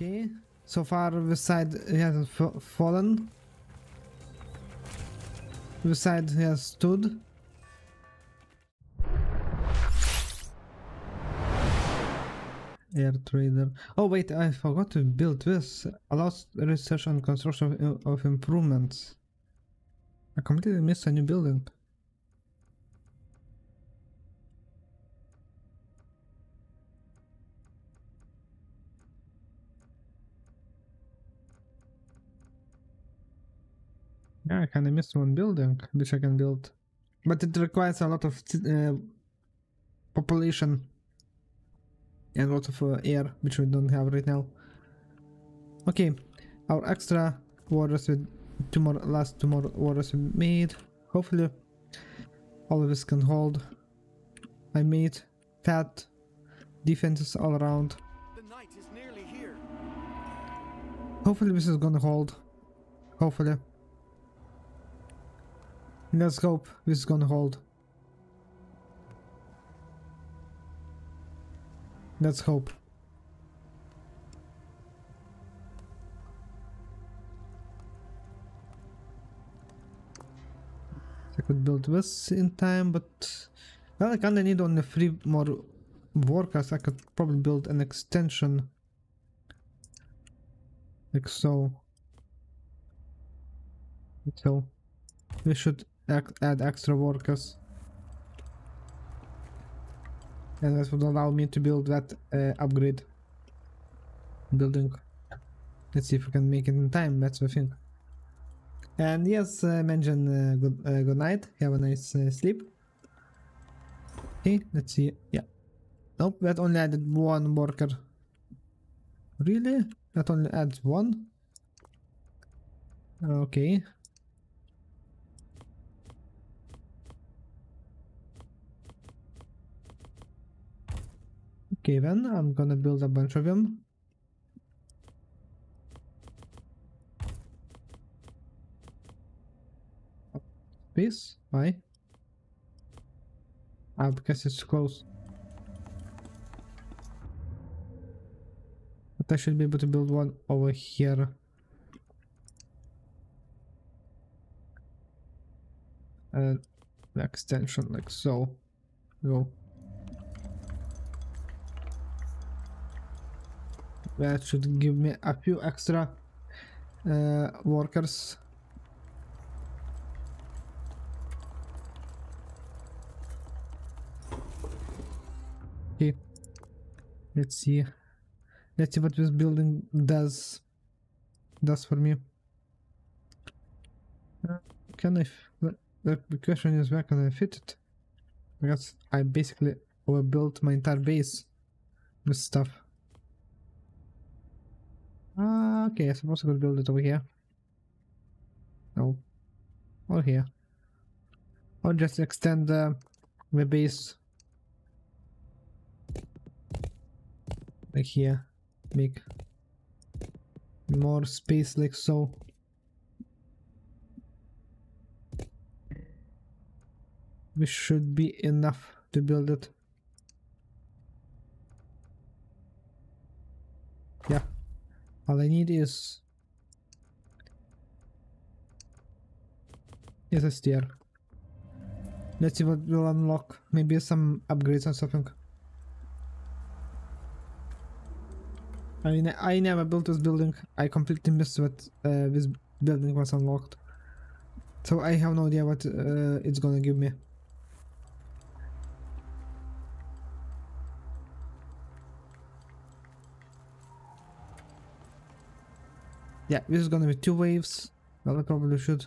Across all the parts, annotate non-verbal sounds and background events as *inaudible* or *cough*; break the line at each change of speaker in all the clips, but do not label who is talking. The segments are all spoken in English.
Okay, so far this side hasn't fallen. This side has stood. Air trader. Oh wait, I forgot to build this. Allows research and construction of, of improvements. I completely missed a new building. Yeah, I kinda missed one building which I can build. But it requires a lot of uh, population and a lot of uh, air, which we don't have right now. Okay, our extra waters with two more last two more waters we made. Hopefully all of this can hold. I made fat defenses all around.
The night is nearly here.
Hopefully this is gonna hold. Hopefully. Let's hope this is gonna hold. Let's hope. I could build this in time, but well, I kinda need only three more workers. I could probably build an extension like so. So we should add extra workers. And that would allow me to build that uh, upgrade building. Let's see if we can make it in time, that's the thing. And yes, uh, mention uh, good, uh, good night, have a nice uh, sleep. Okay, let's see, yeah. Nope, that only added one worker. Really? That only adds one? Okay. Okay then, I'm gonna build a bunch of them. Space? Why? Ah, because it's close. But I should be able to build one over here. And extension like so. Go. That should give me a few extra uh, workers. Okay, let's see. Let's see what this building does does for me. Uh, can I? The, the question is where can I fit it? Because I basically overbuilt my entire base with stuff. Okay, I suppose could build it over here. No. Or here. Or just extend uh, the base. Like here. Make more space like so. This should be enough to build it. Yeah. All I need is is a stair. Let's see what will unlock. Maybe some upgrades or something. I mean, I never built this building. I completely missed what uh, this building was unlocked. So I have no idea what uh, it's gonna give me. Yeah, this is gonna be two waves. Well, I probably should.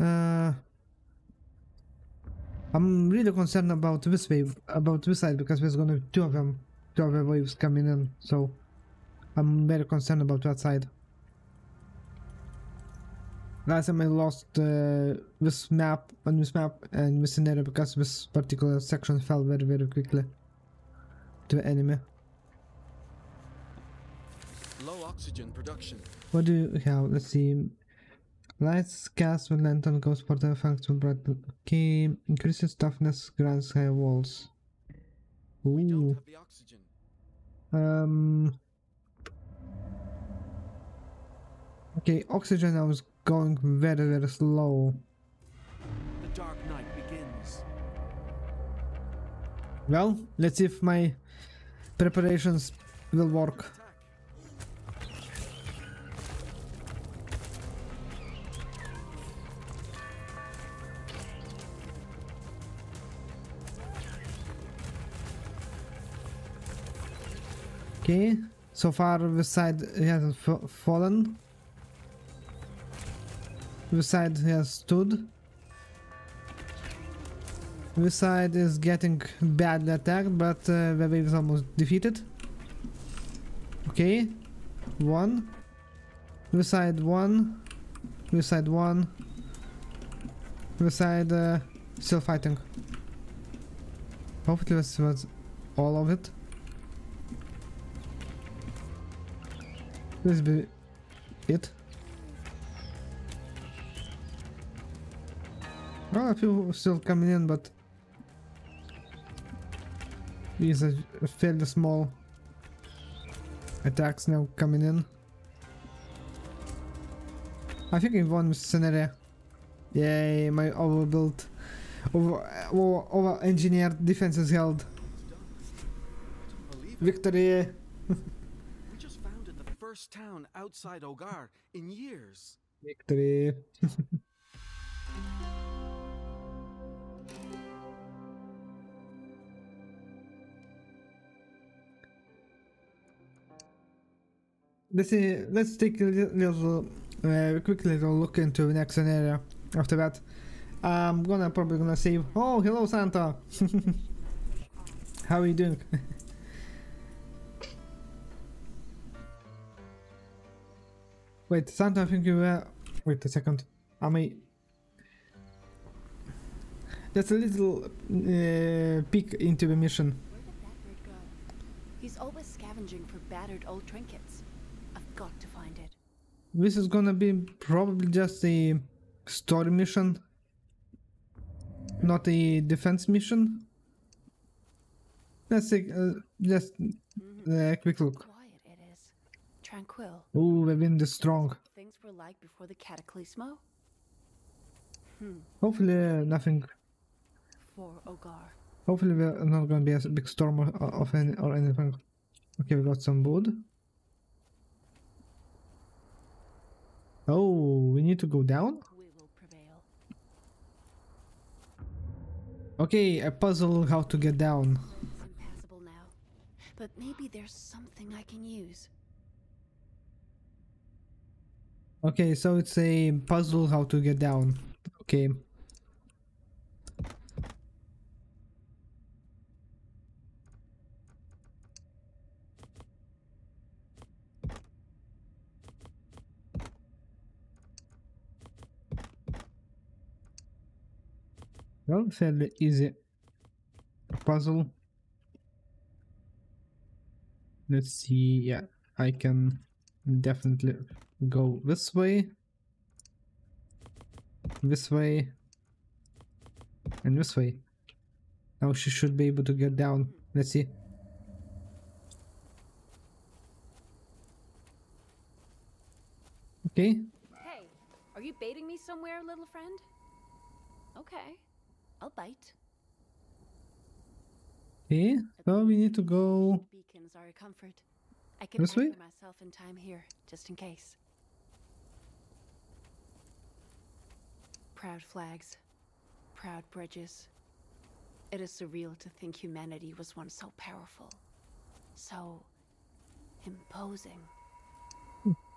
Uh, I'm really concerned about this wave, about this side, because there's gonna be two of them, two other waves coming in. So I'm very concerned about that side. Last time I lost uh, this map on this map and this scenario because this particular section fell very very quickly to the enemy.
Low oxygen production.
What do you have? Let's see. Lights cast when lantern goes for the function bright. Okay, increases toughness, grants high walls. Ooh.
have the oxygen.
Um. Okay, oxygen I was going very very slow.
The dark night begins.
Well, let's see if my preparations will work. Okay, so far this side hasn't fallen. This side has stood. This side is getting badly attacked, but uh, the wave is almost defeated. Okay, one. This side one. This side one. This side uh, still fighting. Hopefully this was all of it. This be it. Well, a few still coming in, but these are fairly small attacks now coming in. I think in one scenario, yay, my overbuilt, over, over, over engineered defense is held. Victory!
We just founded the first town outside Hogar in years.
Victory! *laughs* let's see, let's take a little, uh, quick little look into the next scenario. After that, I'm gonna probably gonna save. Oh, hello Santa. *laughs* How are you doing? *laughs* Wait, Santa, I think you were. Wait a second. I may. That's a little uh, peek into the mission.
Where did that bird go? He's always scavenging for battered old trinkets. I've got to find it.
This is gonna be probably just a story mission, not a defense mission. Let's take uh, just a quick look.
Quiet it is. Tranquil.
Oh, the wind is strong.
Things were like before the Cataclismo. Hmm.
Hopefully, uh, nothing.
For Hogar.
Hopefully, we're not gonna be a big storm of, of any or anything. Okay, we got some wood. Oh, we need to go down.
We will prevail.
Okay, a puzzle how to get down.
It's impassable now. But maybe there's something I can use.
Okay, so it's a puzzle how to get down. Okay. Well, fairly easy puzzle. Let's see, yeah, I can definitely go this way, this way, and this way. Now she should be able to get down. Let's see. Okay,
Hey, are you baiting me somewhere, little friend? Okay, I'll bite.
okay, so we need to go.
Beacons are a comfort. I can anchor myself in time here, just in case. Proud flags, proud bridges. It is surreal to think humanity was once so powerful, so imposing.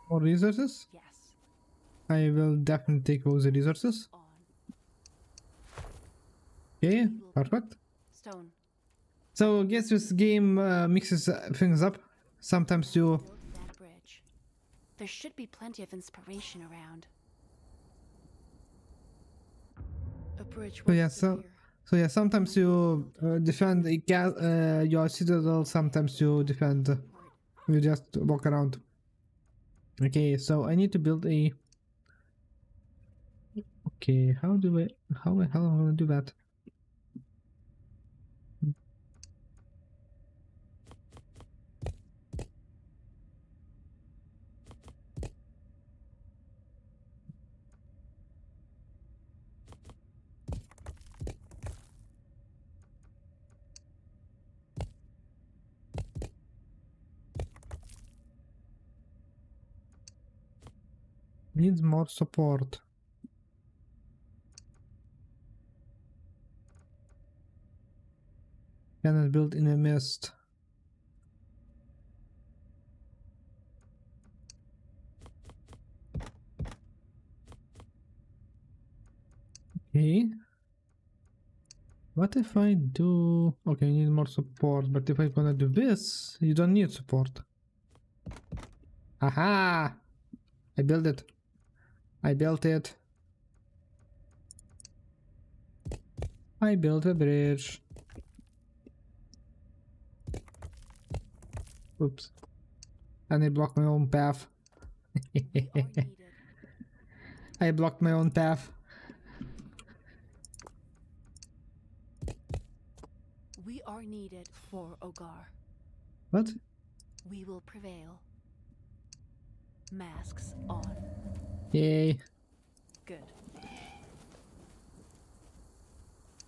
More resources?
Yes,
I will definitely take those resources. Okay, perfect.
stone.
So I guess this game uh, mixes uh, things up. Sometimes you
that bridge. There should be plenty of inspiration around. A bridge. Was
yeah, so- So yeah, sometimes you uh, defend uh, your citadel, sometimes you defend, uh, you just walk around. Okay, so I need to build a... Okay, how do I, how the hell am I gonna do that? Needs more support. Cannot build in a mist. Okay. What if I do... Okay, I need more support, but if I'm gonna do this, you don't need support. Aha! I built it. I built it. I built a bridge. Oops. And I blocked my own path.
We are needed.
I blocked my own path.
We are needed for Hogar.
What?
We will prevail. Masks on.
Yay.
Good.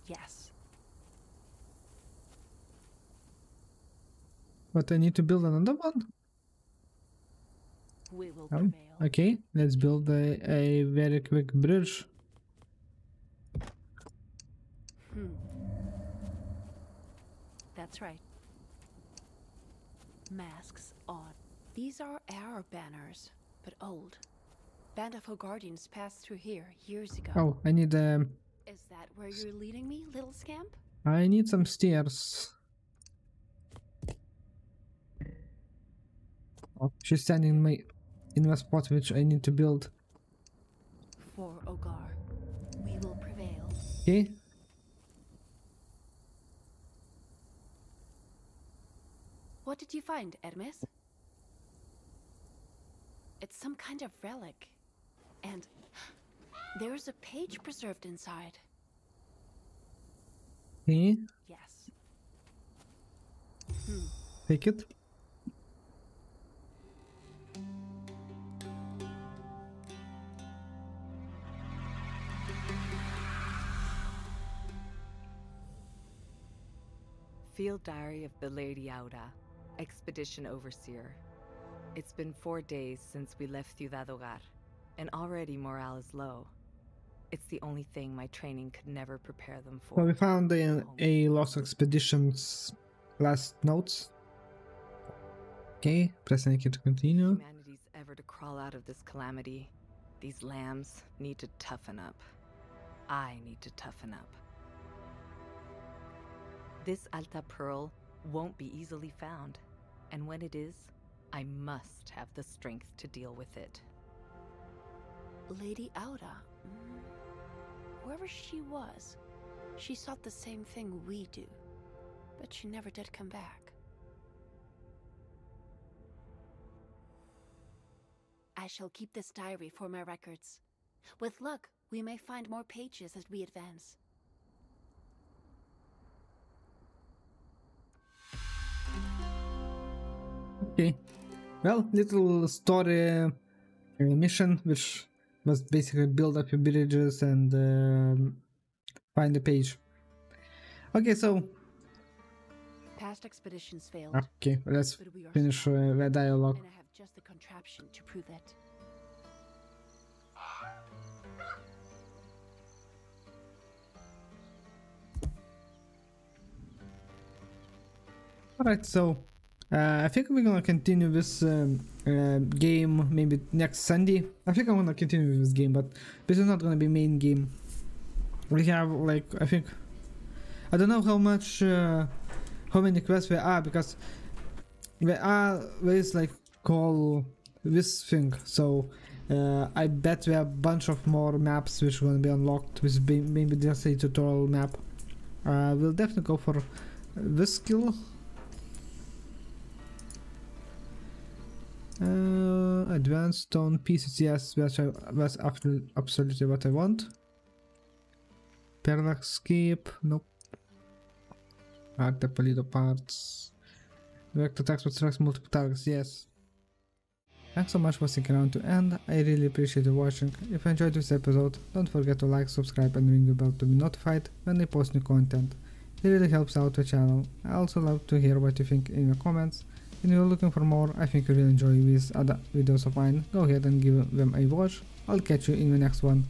Yes.
But I need to build another one?
We will
Oh,
prevail.
Okay, let's build a, a very quick bridge.
Hmm. That's right. Masks on. These are our banners, but old. Band of Guardians passed through here years ago.
Oh, I need um,
Is that where you're leading me, little scamp?
I need some stairs. Oh, she's standing in my in the spot which I need to build.
For Hogar, we will prevail.
Okay.
What did you find, Hermes? It's some kind of relic. And there's a page preserved inside.
Okay.
Yes. Hmm.
Take it.
Field Diary of the Lady Auda, Expedition Overseer. It's been four days since we left Ciudad Hogar, and already morale is low. It's the only thing my training could never prepare them for.
So we found a, a Lost Expeditions last notes. Okay, pressing key to continue.
humanity's ever to crawl out of this calamity, these lambs need to toughen up. I need to toughen up. This Alta Pearl won't be easily found, and when it is, I must have the strength to deal with it.
Lady Aura. Mm, whoever she was, she sought the same thing we do. But she never did come back. I shall keep this diary for my records. With luck, we may find more pages as we advance.
Okay. Well, little story uh, mission, which was basically build up your bridges and um, find the page. Okay, so
Past expeditions failed,
okay, let's
but we are
finish uh, the dialogue.
and I have just the contraption to prove it.
Alright, so uh, I think we're gonna continue this um, uh, game maybe next Sunday. I think I'm gonna continue with this game, but this is not gonna be main game. We have like I think I don't know how much uh, how many quests there are because there are there is like call this thing. So uh, I bet there are a bunch of more maps which are gonna be unlocked with maybe just a tutorial map. Uh, we'll definitely go for this skill Uh, advanced stone pieces, yes, that's, that's absolutely, what I want. Parallax escape, nope. Art the Polito parts. Vector with strikes multiple targets, yes. Thanks so much for sticking around to end, I really appreciate you watching. If you enjoyed this episode, don't forget to like, subscribe and ring the bell to be notified when I post new content. It really helps out the channel. I also love to hear what you think in the comments and you're looking for more, I think you will enjoy these other videos of mine, go ahead and give them a watch. I'll catch you in the next one.